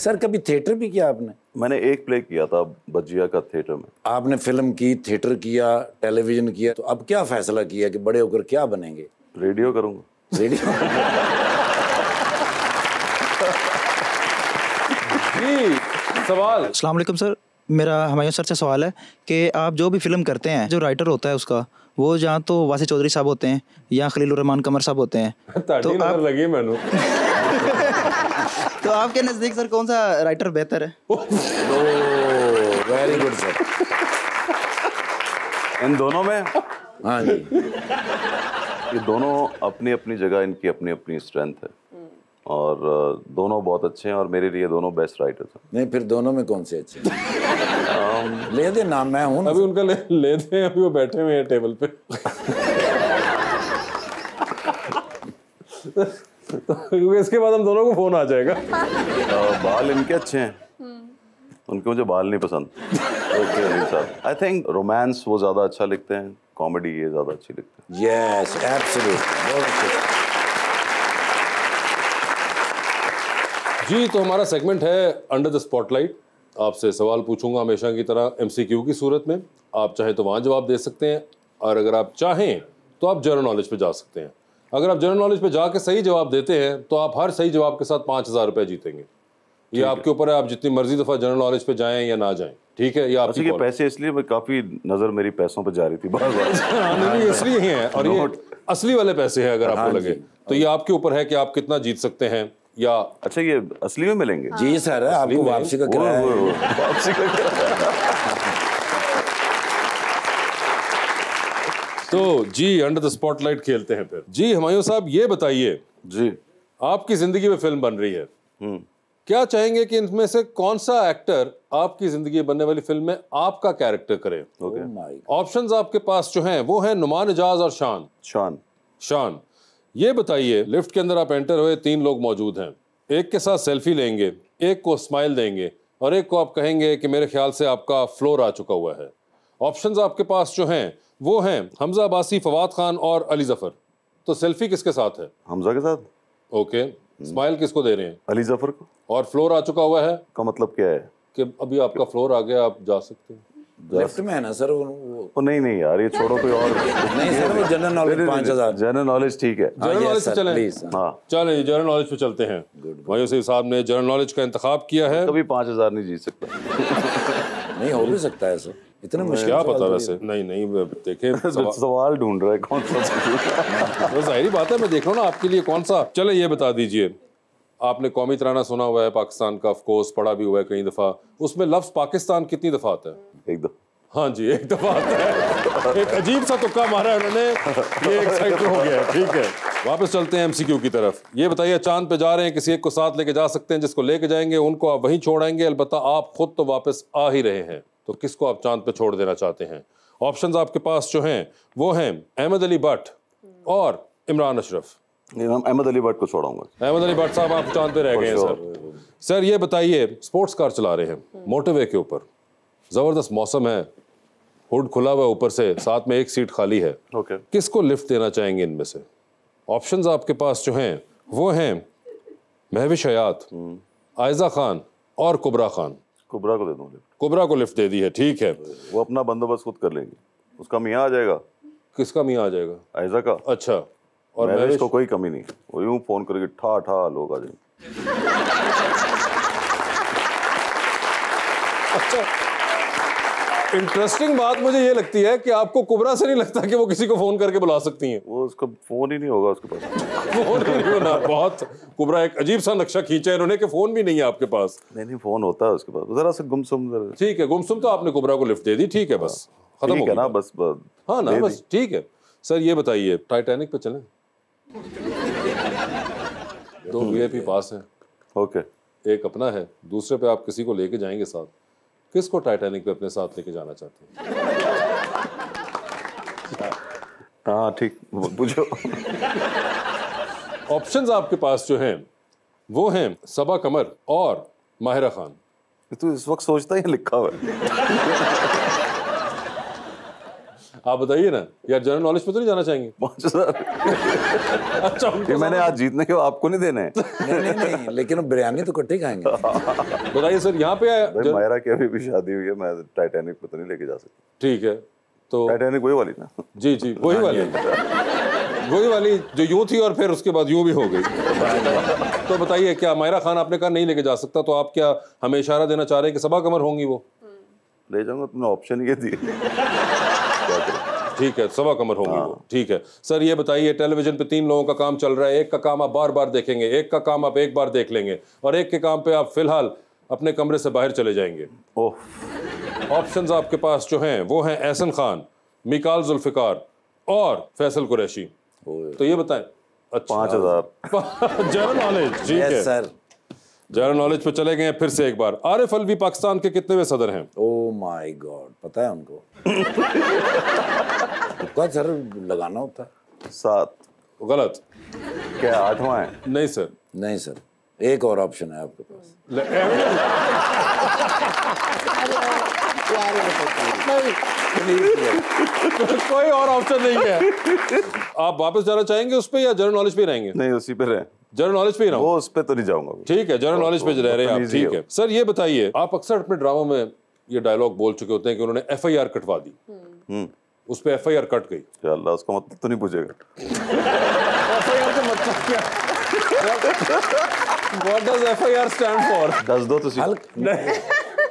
Sir कभी theatre भी किया आपने? मैंने एक प्ले किया था बजिया का थिएटर में। आपने फ़िल्म की थिएटर किया टेलीविज़न किया तो अब क्या फैसला किया कि बड़े होकर क्या बनेंगे? रेडियो करूँगा। रेडियो जी सवाल। अस्सलाम वालेकुम सर मेरा हमारे सर से सवाल है कि आप जो भी फ़िल्म करते हैं जो राइटर होता है उसका वो जहाँ तो वासी चौधरी साहब होते हैं या खलील रहमान कमर साहब होते हैं। तो आप... लगी मैनू। तो आपके नज़दीक सर कौन सा राइटर बेहतर है? वेरी गुड सर इन दोनों में? हाँ जी। ये दोनों अपनी अपनी जगह इनकी अपनी अपनी स्ट्रेंथ है। और दोनों बहुत अच्छे हैं और मेरे लिए दोनों बेस्ट राइटर्स हैं नहीं फिर दोनों में कौन से अच्छे हैं? ले दे नाम मैं हूँ ना। अभी उनका ले, ले दे अभी वो बैठे हुए हैं टेबल पे। क्योंकि इसके बाद हम दोनों को फ़ोन आ जाएगा। बाल इनके अच्छे हैं। उनके मुझे बाल नहीं पसंद। ओके साहब। आई थिंक रोमांस वो ज़्यादा अच्छा लिखते हैं कॉमेडी ये ज़्यादा अच्छी लिखते हैं। यस एब्सोल्यूट जी तो हमारा सेगमेंट है अंडर द स्पॉटलाइट आपसे सवाल पूछूँगा हमेशा की तरह एमसीक्यू की सूरत में। आप चाहें तो वहाँ जवाब दे सकते हैं और अगर आप चाहें तो आप जनरल नॉलेज पे जा सकते हैं। अगर आप जनरल नॉलेज पे जाके सही जवाब देते हैं तो आप हर सही जवाब के साथ पाँच हज़ार रुपये जीतेंगे। ये आपके ऊपर है आप जितनी मर्ज़ी दफ़ा जनरल नॉलेज पे जाएँ या ना जाएँ ठीक है? ये अच्छा आपकी ये पैसे इसलिए मैं काफ़ी नज़र मेरी पैसों पर जा रही थी बार बार। हाँ, इसलिए ही है और ये असली वाले पैसे हैं अगर हाँ आपको लगे तो ये आपके ऊपर है कि आप कितना जीत सकते हैं या अच्छा ये असली में मिलेंगे? जी सर आपको वापसी का किराया है। वापसी का तो जी अंडर द स्पॉटलाइट खेलते हैं फिर। जी हुमायूं साहब ये बताइए जी। आपकी ज़िंदगी में फ़िल्म बन रही है। हम्म। क्या चाहेंगे कि इनमें से कौन सा एक्टर आपकी ज़िंदगी बनने वाली फ़िल्म में आपका कैरेक्टर करे? ओके Oh आपके पास जो हैं वो हैं नुमान एजाज और शान शान शान ये बताइए लिफ्ट के अंदर आप एंटर हुए तीन लोग मौजूद हैं। एक के साथ सेल्फी लेंगे एक को स्माइल देंगे और एक को आप कहेंगे कि मेरे ख्याल से आपका फ्लोर आ चुका हुआ है। ऑप्शंस आपके पास जो हैं वो हैं हमजा अब्बासी फवाद खान और अली ज़फ़र। तो सेल्फी किसके साथ है? हमजा के साथ। ओके स्माइल किसको दे रहे हैं? अली ज़फ़र को। और फ्लोर आ चुका हुआ है? का मतलब क्या है? कि अभी आपका फ्लोर आ गया आप जा सकते हैं। लेफ़्ट में है ना सर वो वो- ओ नहीं नहीं यार ये छोड़ो कोई और। नहीं सर वो जनरल नॉलेज पाँच हज़ार। जनरल नॉलेज ठीक है। जनरल नॉलेज से sir, चलें। हाँ। चलें जनरल नॉलेज पे चलते हैं। मायूसी साहब ने जनरल नॉलेज का इंतखाब किया है। कभी पाँच हज़ार नहीं जीत सकता। नहीं हो भी सकता है सर इतने मुश्किल क्या पता तो वैसे। नहीं नहीं देखे सवाल ढूंढ रहा है कौन सा तो ज़ाहिर बात है मैं देख रहा हूँ ना आपके लिए कौन सा। चले ये बता दीजिए आपने कौमी तराना सुना हुआ है पाकिस्तान का ऑफ़ कोर्स पढ़ा भी हुआ है कई दफ़ा। उसमें लफ्ज पाकिस्तान कितनी दफ़ा आता है? एक दो। हाँ जी एक दफ़ा आता है। एक अजीब सा तुक्का मारा है उन्होंने ये एक्साइटेड हो गया ठीक है। वापस चलते हैं एमसीक्यू की तरफ़। ये बताइए चाँद पे जा रहे हैं किसी एक को साथ लेके जा सकते हैं जिसको लेके जाएँगे उनको आप वहीं छोड़ेंगे अलबत्ता आप खुद तो वापस आ ही रहे हैं। तो किसको आप चाँद पे छोड़ देना चाहते हैं? ऑप्शंस आपके पास जो हैं वो हैं अहमद अली भट्ट और इमरान अशरफ। अहमद अली भट्ट को छोड़ाऊँगा। अहमद अली भट्ट साहब आप चाँद पे रह गए हैं सर। सर ये बताइए स्पोर्ट्स कार चला रहे हैं मोटरवे के ऊपर। ज़बरदस्त मौसम है हुड खुला हुआ ऊपर से साथ में एक सीट खाली है। ओके किसको लिफ्ट देना चाहेंगे इनमें से? ऑप्शंस आपके पास जो हैं वो हैं महविश हयात आयजा खान और कुबरा खान। कुबरा को दे दूँ कुबरा को लिफ्ट दे दी है ठीक है। वो अपना बंदोबस्त खुद कर लेंगे। उसका मियाँ आ जाएगा। किसका मियाँ आ जाएगा? ऐसा का। अच्छा और महविश को कोई कमी नहीं। वो यूँ फ़ोन करके ठा ठा लोग आ जाएँगे। इंटरेस्टिंग बात मुझे ये लगती है कि आपको कुबरा से नहीं लगता कि वो किसी को फ़ोन करके बुला सकती हैं। वो उसका फ़ोन ही नहीं होगा उसके पास। फ़ोन ही नहीं होना बहुत। कुबरा एक अजीब सा नक्शा खींचा है इन्होंने कि फ़ोन भी नहीं है आपके पास। नहीं नहीं फ़ोन होता है उसके पास। जरा सा गुमसुम जरा। ठीक है गुमसुम तो आपने कुबरा को लिफ्ट दे दी ठीक है बस। खत्म हो गया। ना बस हाँ ना बस ठीक है। सर ये बताइए टाइटैनिक पे चलें? दो वीआईपी पास हैं। ओके एक अपना है दूसरे पे आप किसी को लेके जाएँगे साथ। किसको टाइटैनिक पे अपने साथ लेके जाना चाहते हैं? हाँ ठीक बुझो ऑप्शंस आपके पास जो हैं वो हैं सबा कमर और माहिरा खान। तू इस वक्त सोचता ही लिखा हुआ है। आप बताइए ना यार जनरल नॉलेज पे तो नहीं जाना चाहेंगे? पाँच हज़ार। अच्छा ये मैंने आज जीतने के आपको नहीं देने हैं। नहीं नहीं नहीं लेकिन बिरयानी तो इकट्ठे खाएँगे। बताइए सर यहाँ पे जन- मायरा की अभी भी शादी हुई है मैं टाइटैनिक पे तो नहीं लेके जा सकता। ठीक है तो टाइटैनिक वही वाली ना? जी जी वही वाली। वही वाली जो यूँ थी और फिर उसके बाद यूँ भी हो गई। तो बताइए क्या मायरा खान आपने कहा नहीं लेके जा सकता? तो आप क्या हमें इशारा देना चाह रहे हैं कि सबा कमर होंगी वो? ले जाऊँगा तुमने ऑप्शन ये दिए। ठीक है सवा कमर होंगी वो। ठीक है। सर ये बताइए टेलीविज़न पे तीन लोगों का काम चल रहा है एक का काम आप बार बार देखेंगे एक का काम आप एक बार देख लेंगे और एक के काम पे आप फ़िलहाल अपने कमरे से बाहर चले जाएँगे। ओह। ऑप्शंस आपके पास जो हैं वो हैं एहसन खान मिकाल जुल्फिकार और फैसल कुरैशी। तो ये बताएँ अच्छा। पाँच हज़ार। जनरल नॉलेज ठीक है। सर जनरल नॉलेज पे चले गए हैं फिर से एक बार आरिफ अलवी पाकिस्तान के कितने सदर हैं ओ माय गॉड पता है उनको तुक्का सर लगाना होता है सात गलत क्या आठवां है नहीं सर नहीं सर एक और ऑप्शन है आपके पास कोई और ऑप्शन नहीं है आप वापस जाना चाहेंगे उस पर या जनरल नॉलेज पे रहेंगे नहीं उसी पे रहे जनरल नॉलेज पे ही रहो वो उस पे तो नहीं जाऊँगा ठीक है जनरल नॉलेज पे रह रहे हैं आप ठीक है। सर ये बताइए आप अक्सर अपने ड्रामा में ये डायलॉग बोल चुके होते हैं कि उन्होंने एफआईआर कटवा दी। हम्म। उस पे एफ़ कट गई। अल्लाह उसका मतलब तो नहीं पूछेगा। मतलब What does FIR stand for? दस दो तो।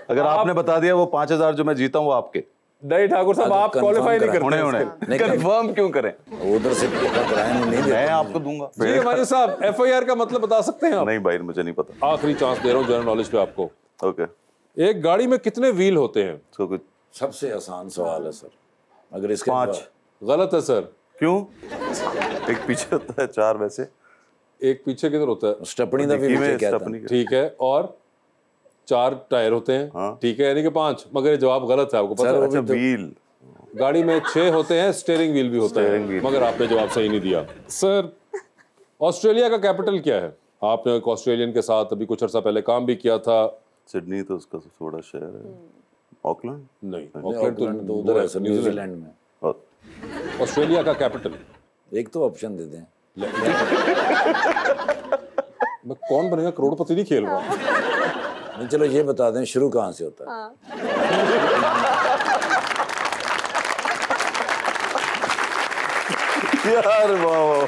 अगर आपने बता दिया वो पाँच हज़ार जो मैं जीता हूँ वो आपके। नहीं ठाकुर साहब आप क्वालिफाई नहीं करते होने होने इसके। नहीं, कंफर्म क्यों करें? उधर से नहीं मैं आपको दूँगा। जी हमारे साहब एफ़ का मतलब बता सकते हैं आप? नहीं भाई मुझे नहीं पता। आखिरी चांस दे रहा हूँ जनरल नॉलेज पे आपको। ओके एक गाड़ी में कितने व्हील होते हैं? कुछ सबसे आसान सवाल है सर। अगर इसके पाँच। गलत है सर। क्यों? एक पीछे होता है चार वैसे। एक पीछे किधर होता है? स्टपनी है ठीक है और? चार टायर होते हैं। हाँ। ठीक है यानी कि पाँच मगर ये जवाब गलत है आपको पता है? अच्छा तो- व्हील गाड़ी में छह होते हैं स्टेयरिंग व्हील भी होता है। मगर आपने जवाब सही नहीं दिया। सर ऑस्ट्रेलिया का कैपिटल क्या है? आपने एक ऑस्ट्रेलियन के साथ अभी कुछ अर्सा पहले काम भी किया था। सिडनी तो उसका सबसे बड़ा शहर है। ऑकलैंड? नहीं नहीं, ऑकलैंड ऑकलैंड तो उधर है, है सर न्यूजीलैंड। में। ऑस्ट्रेलिया का कैपिटल। एक तो ऑप्शन दे दें। मैं कौन बनेगा? करोड़पति नहीं खेल रहा। नहीं चलो ये बता दें शुरू कहाँ से होता है यार वाह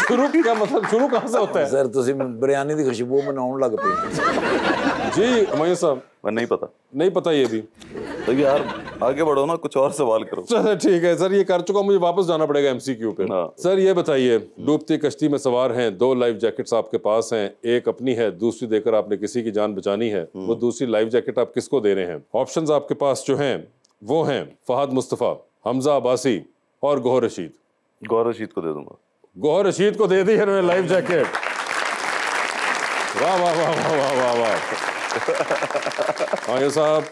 शुरू क्या मतलब शुरू कहाँ से होता है सर ਤੁਸੀਂ ਬਿਰਿਆਨੀ ਦੀ ਖੁਸ਼ਬੂ ਮਨਾਉਣ ਲੱਗ ਪਏ जी मयूर साहब मैं नहीं पता नहीं पता ये भी तो यार आगे बढ़ो ना कुछ और सवाल करो। चलो ठीक है सर ये कर चुका मुझे वापस जाना पड़ेगा एमसीक्यू पे। हाँ। सर ये बताइए डूबती कश्ती में सवार हैं दो लाइफ जैकेट्स आपके पास हैं एक अपनी है दूसरी देकर आपने किसी की जान बचानी है वो दूसरी लाइफ जैकेट आप किसको दे रहे हैं? ऑप्शंस आपके पास जो हैं वो हैं फहद मुस्तफ़ा हमजा अब्बासी और गोहर रशीद। गौरव शीत को दे दूँगा। गोहर रशीद को दे दी है उन्होंने लाइफ जैकेट वाह वाह वाह वाह वाह वाह वाह। हाँ साहब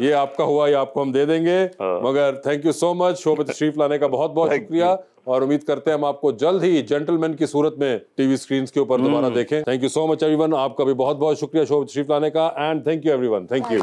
ये आपका हुआ ये आपको हम दे देंगे। मगर thank you so much show पे तशरीफ़ लाने का बहुत बहुत शुक्रिया। और उम्मीद करते हैं हम आपको जल्द ही जेंटलमैन की सूरत में टीवी स्क्रीन के ऊपर दोबारा देखें। Thank you so much everyone आपका भी बहुत बहुत शुक्रिया शो पे तशरीफ़ लाने का। And thank you everyone thank you